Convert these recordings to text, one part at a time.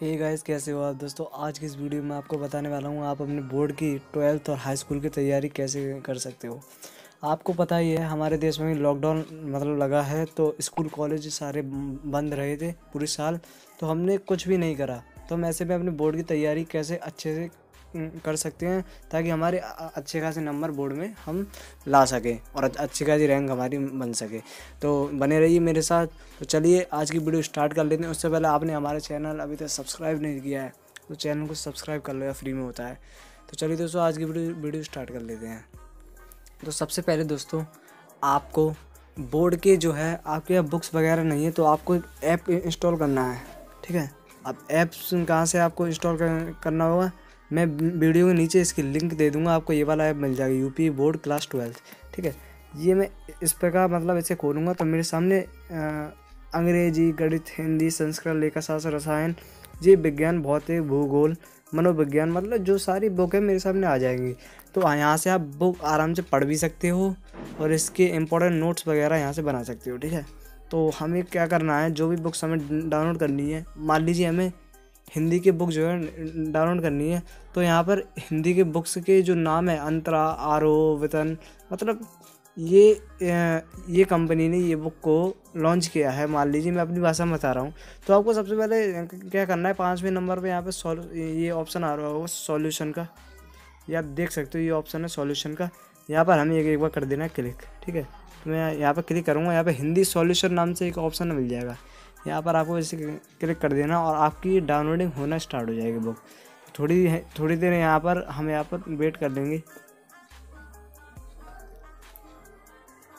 हे hey guys कैसे हो आप? दोस्तों, आज की इस वीडियो में आपको बताने वाला हूँ, आप अपने बोर्ड की ट्वेल्थ और हाई स्कूल की तैयारी कैसे कर सकते हो। आपको पता ही है, हमारे देश में लॉकडाउन मतलब लगा है तो स्कूल कॉलेज सारे बंद रहे थे पूरे साल तो हमने कुछ भी नहीं करा। तो हम ऐसे में अपने बोर्ड की तैयारी कैसे अच्छे से कर सकते हैं ताकि हमारे अच्छे खासे नंबर बोर्ड में हम ला सकें और अच्छी खासी रैंक हमारी बन सके। तो बने रहिए मेरे साथ। तो चलिए, आज की वीडियो स्टार्ट कर लेते हैं। उससे पहले आपने हमारे चैनल अभी तक सब्सक्राइब नहीं किया है तो चैनल को सब्सक्राइब कर लो या फ्री में होता है। तो चलिए दोस्तों, आज की वीडियो वीडियो स्टार्ट कर लेते हैं। तो सबसे पहले दोस्तों, आपको बोर्ड के जो है, आपके यहाँ बुक्स वगैरह नहीं है तो आपको एक ऐप इंस्टॉल करना है, ठीक है? अब ऐप्स कहाँ से आपको इंस्टॉल करना होगा? मैं वीडियो के नीचे इसकी लिंक दे दूँगा, आपको ये वाला ऐप मिल जाएगा, यूपी बोर्ड क्लास ट्वेल्थ, ठीक है? ये मैं इस प्रकार मतलब इसे खोलूँगा तो मेरे सामने अंग्रेज़ी, गणित, हिंदी, संस्कृत, लेखा, शास्त्र, रसायन, ये विज्ञान भौतिक भूगोल, मनोविज्ञान मतलब जो सारी बुक है मेरे सामने आ जाएँगी। तो यहाँ से आप बुक आराम से पढ़ भी सकते हो और इसके इम्पोर्टेंट नोट्स वगैरह यहाँ से बना सकते हो, ठीक है? तो हमें क्या करना है, जो भी बुक्स हमें डाउनलोड करनी है, मान लीजिए हमें हिंदी की बुक जो है, डाउनलोड करनी है। तो यहाँ पर हिंदी के बुक्स के जो नाम है, अंतरा, आरो, वेतन मतलब ये ये कंपनी ने ये बुक को लॉन्च किया है। मान लीजिए, मैं अपनी भाषा में बता रहा हूँ। तो आपको सबसे पहले क्या करना है? पाँचवें नंबर पे यहाँ पे सॉल, ये ऑप्शन आ रहा होगा, सॉल्यूशन का। ये आप देख सकते हो, ये ऑप्शन है सॉल्यूशन का। यहाँ पर हमें एक एक बार कर देना है क्लिक, ठीक है? तो मैं यहाँ पर क्लिक करूँगा, यहाँ पर हिंदी सॉल्यूशन नाम से एक ऑप्शन मिल जाएगा। यहाँ पर आपको इसे क्लिक कर देना और आपकी डाउनलोडिंग होना स्टार्ट हो जाएगी बुक। थोड़ी थोड़ी देर यहाँ पर हम यहाँ पर वेट कर देंगे।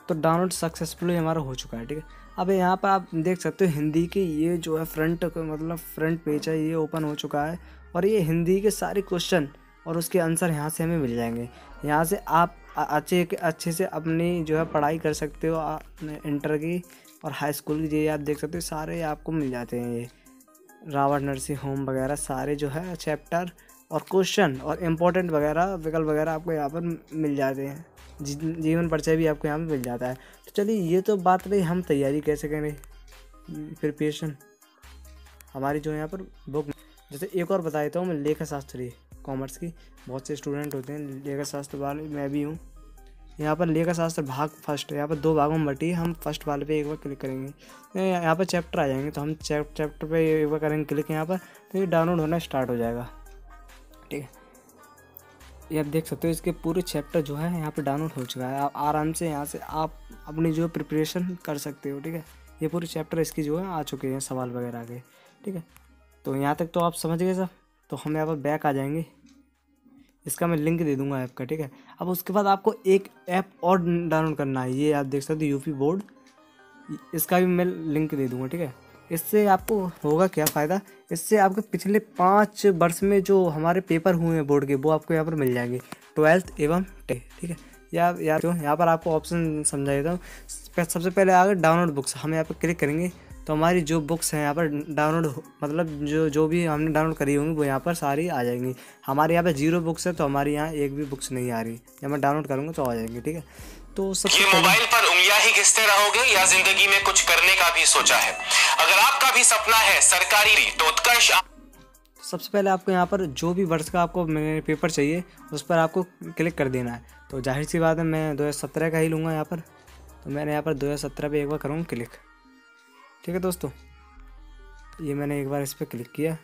तो डाउनलोड सक्सेसफुली हमारा हो चुका है, ठीक है? अब यहाँ पर आप देख सकते हो हिंदी के ये जो है फ्रंट मतलब फ्रंट पेज है, ये ओपन हो चुका है और ये हिंदी के सारे क्वेश्चन और उसके आंसर यहाँ से हमें मिल जाएँगे। यहाँ से आप अच्छे अच्छे से अपनी जो है पढ़ाई कर सकते हो इंटर की और हाई स्कूल की ये आप देख सकते हो, सारे आपको मिल जाते हैं ये। रावण नर्सिंग होम वगैरह, सारे जो है चैप्टर और क्वेश्चन और इम्पोर्टेंट वगैरह, विकल्प वगैरह आपको यहाँ पर मिल जाते हैं। जीवन परिचय भी आपको यहाँ पर मिल जाता है। तो चलिए, ये तो बात रही, हम तैयारी कैसे करें? प्रिपरेशन हमारी जो यहाँ पर बुक जैसे एक और बता देता हूँ मैं लेखा शास्त्री कॉमर्स की। बहुत से स्टूडेंट होते हैं लेखा शास्त्र वाले, मैं भी हूँ। यहाँ पर लेखा शास्त्र भाग फ़र्स्ट, यहाँ पर दो भागों में बटी हम फ़र्स्ट वाले पे एक बार क्लिक करेंगे। यहाँ पर चैप्टर आ जाएँगे तो हम चैप्टर पे एक बार करेंगे क्लिक यहाँ पर तो ये डाउनलोड होना स्टार्ट हो जाएगा। ठीक है। ये आप देख सकते हो, इसके पूरे चैप्टर जो है, यहाँ पर डाउनलोड हो चुका है। आप आराम से यहाँ से आप अपनी जो प्रिपरेशन कर सकते हो, ठीक है? ये पूरे चैप्टर इसकी जो है, आ चुके हैं सवाल वगैरह के, ठीक है? तो यहाँ तक तो आप समझ गए सब तो हम यहाँ पर बैक आ जाएँगे। इसका मैं लिंक दे दूँगा ऐप का, ठीक है? अब उसके बाद आपको एक ऐप और डाउनलोड करना है। ये आप देख सकते हो यूपी बोर्ड इसका भी मैं लिंक दे दूँगा, ठीक है? इससे आपको होगा क्या फ़ायदा? इससे आपके पिछले पाँच वर्ष में जो हमारे पेपर हुए हैं बोर्ड के, वो आपको यहाँ पर मिल जाएँगे। ट्वेल्थ एवं टे ठीक है? या या, जो यहाँ पर आपको ऑप्शन समझा देता हूँ। सबसे पहले आगे डाउनलोड बुक्स हम यहाँ पर क्लिक करेंगे। तो हमारी जो बुक्स हैं यहाँ पर डाउनलोड मतलब जो जो भी हमने डाउनलोड करी होंगी वो यहाँ पर सारी आ जाएँगी। हमारे यहाँ पे ज़ीरो बुक्स है तो हमारे यहाँ एक भी बुक्स नहीं आ रही। जब मैं डाउनलोड करूँगा तो आ जाएँगी ठीक है? तो सबसे मोबाइल पर उंगलियाँ ही घिसते रहोगे या ज़िंदगी में कुछ करने का भी सोचा है? अगर आपका भी सपना है सरकारी तो उत्कर्ष सबसे पहले आपको यहाँ पर जो भी वर्ष का आपको पेपर चाहिए उस पर आपको क्लिक कर देना है। तो ज़ाहिर सी बात है मैं दो हज़ार सत्रह का ही लूँगा यहाँ पर। तो मैंने यहाँ पर दो पे एक बार करूँगा क्लिक ठीक है दोस्तों? ये मैंने एक बार इस पर क्लिक किया।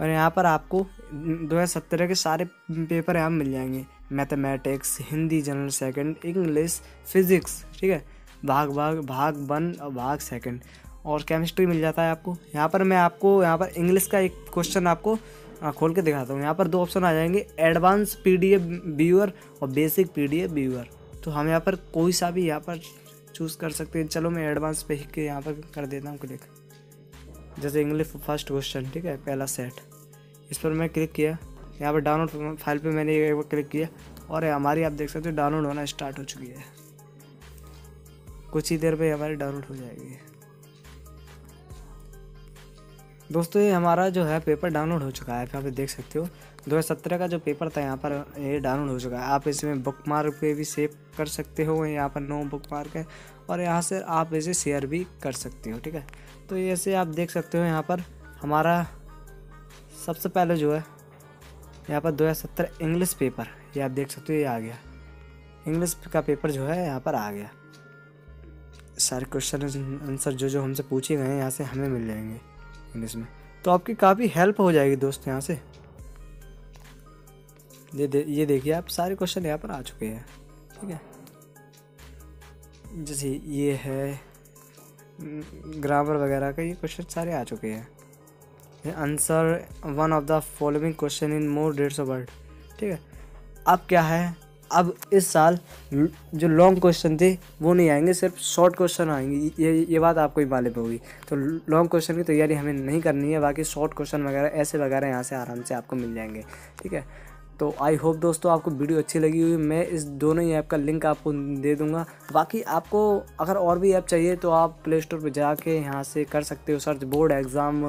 और यहाँ पर आपको दो हज़ार सत्रह के सारे पेपर यहाँ मिल जाएँगे। Mathematics, Hindi, general second, English, physics, ठीक है? भाग भाग भाग वन और भाग सेकंड। और केमिस्ट्री मिल जाता है आपको। यहाँ पर मैं आपको, यहाँ पर इंग्लिश का एक क्वेश्चन आपको खोल के दिखाता हूँ। यहाँ पर दो ऑप्शन आ जाएँगे। एडवांस पी डी व्यूअर और बेसिक पी डी व्यूअर। तो हम यहाँ पर कोई सा भी यहाँ पर चूज़ कर सकते हैं। चलो मैं एडवांस पे ही के यहाँ पर कर देता हूँ क्लिक जैसे इंग्लिश फ़र्स्ट क्वेश्चन ठीक है? पहला सेट इस पर मैं क्लिक किया। यहाँ पर डाउनलोड फ़ाइल पे मैंने एक बार क्लिक किया। और हमारी आप देख सकते हो डाउनलोड होना स्टार्ट हो चुकी है। कुछ ही देर पे हमारी डाउनलोड हो जाएगी। दोस्तों, ये हमारा जो है पेपर डाउनलोड हो चुका है यहाँ पे देख सकते हो। 2017 का जो पेपर था यहाँ पर, ये डाउनलोड हो चुका है। आप इसमें बुक मार्क पे भी सेव कर सकते हो यहाँ पर नो बुक मार्क है, और यहाँ से आप इसे शेयर भी कर सकते हो, ठीक है? तो ऐसे आप देख सकते हो यहाँ पर हमारा सबसे पहले जो है, यहाँ पर दो हज़ार सत्तर इंग्लिश पेपर ये आप देख सकते हो, ये आ गया। इंग्लिश का पेपर जो है, यहाँ पर आ गया। सारे क्वेश्चन आंसर जो जो हमसे पूछे गए हैं, यहाँ से हमें मिल जाएँगे इंग्लिश में। तो आपकी काफ़ी हेल्प हो जाएगी दोस्त यहाँ से। ये दे, ये देखिए आप सारे क्वेश्चन यहाँ पर आ चुके हैं ठीक है? जैसे ये है ग्रामर वगैरह का ये क्वेश्चन सारे आ चुके हैं। Answer one of the following question in more डेढ़ सौ वर्ड ठीक है? अब क्या है? अब इस साल जो लॉन्ग क्वेश्चन थे वो नहीं आएँगे सिर्फ़ शॉर्ट क्वेश्चन आएँगे। ये ये बात आपको ही मालूम होगी। तो लॉन्ग क्वेश्चन की तैयारी हमें नहीं करनी है बाकी शॉर्ट क्वेश्चन वगैरह ऐसे वगैरह यहाँ से आराम से आपको मिल जाएँगे ठीक है? तो आई होप दोस्तों आपको वीडियो अच्छी लगी हुई मैं इस दोनों ही ऐप का लिंक आपको दे दूँगा। बाकी आपको अगर और भी ऐप चाहिए तो आप प्ले स्टोर पर जाके यहाँ से कर सकते हो। Search board exam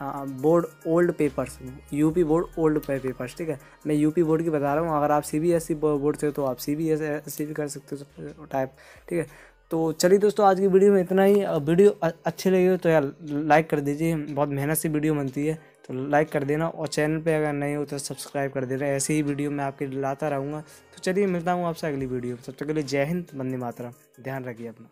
board old papers UP board old papers ठीक है? मैं यूपी बोर्ड की बता रहा हूँ। अगर आप C B S E board से हो तो आप सी बी एस सी भी कर सकते हो टाइप ठीक है? तो चलिए दोस्तों, आज की वीडियो में इतना ही। वीडियो अच्छी लगी हो तो यार लाइक कर दीजिए। बहुत मेहनत से वीडियो बनती है। तो लाइक कर देना और चैनल पे अगर नहीं हो तो सब्सक्राइब कर देना। ऐसे ही वीडियो मैं आपके लाता रहूँगा। तो चलिए मिलता हूँ आपसे अगली वीडियो में। सबसे पहले जय हिंद बंदी मातरम। ध्यान रखिए अपना।